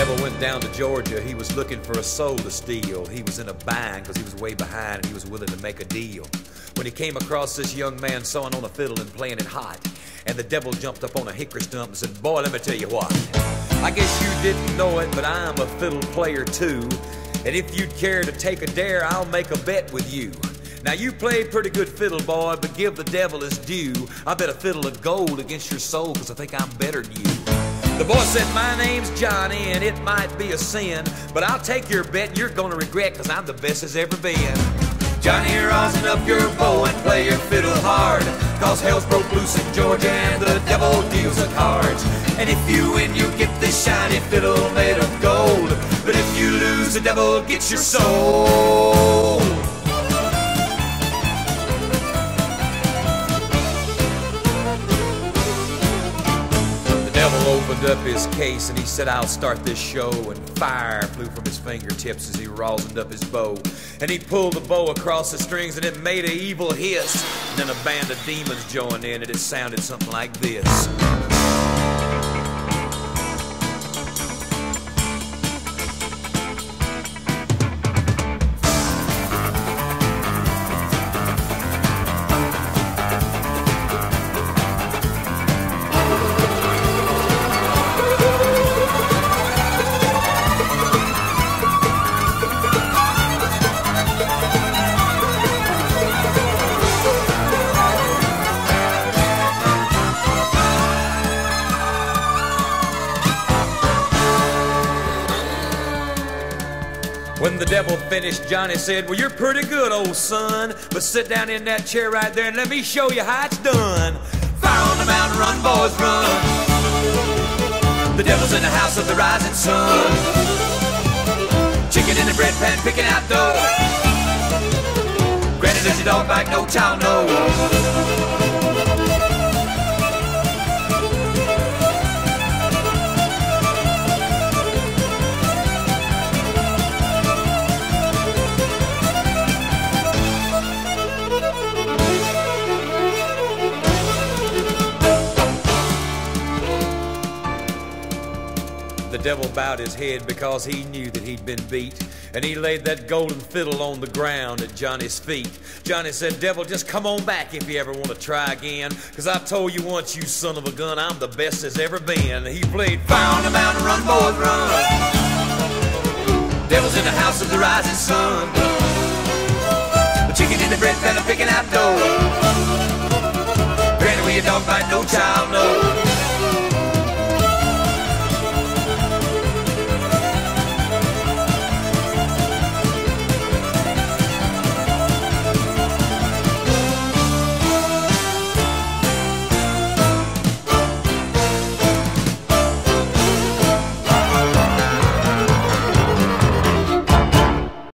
Devil went down to Georgia. He was looking for a soul to steal. He was in a bind because he was way behind and he was willing to make a deal. When he came across this young man sawing on a fiddle and playing it hot, and the devil jumped up on a hickory stump and said, Boy, let me tell you what. I guess you didn't know it, but I'm a fiddle player too. And if you'd care to take a dare, I'll make a bet with you. Now you played pretty good fiddle, boy, but give the devil his due. I bet a fiddle of gold against your soul, cause I think I'm better than you. The boy said, My name's Johnny, and it might be a sin, but I'll take your bet you're gonna regret, cause I'm the best as ever been. Johnny, rosin up your bow and play your fiddle hard, cause hell's broke loose in Georgia and the devil deals the cards. And if you win, you get this shiny fiddle made of gold, but if you lose, the devil gets your soul. Up his case and he said, I'll start this show. And fire flew from his fingertips as he rosined up his bow. And he pulled the bow across the strings and it made an evil hiss. And then a band of demons joined in and it sounded something like this. When the devil finished, Johnny said, Well, you're pretty good, old son. But sit down in that chair right there and let me show you how it's done. Fire on the mountain, run, boys, run. The devil's in the house of the rising sun. Chicken in the bread pan, picking out dough. Granny, does your dog bite? No child knows. Devil bowed his head because he knew that he'd been beat, and he laid that golden fiddle on the ground at Johnny's feet. Johnny said, Devil, just come on back if you ever want to try again, because I told you once, you son of a gun, I'm the best as ever been. He played Fire on the Mountain, run, boys, run. Devil's in the house of the rising sun. The chicken in the bread I'm picking out dough. Granny, will your dog bite? No child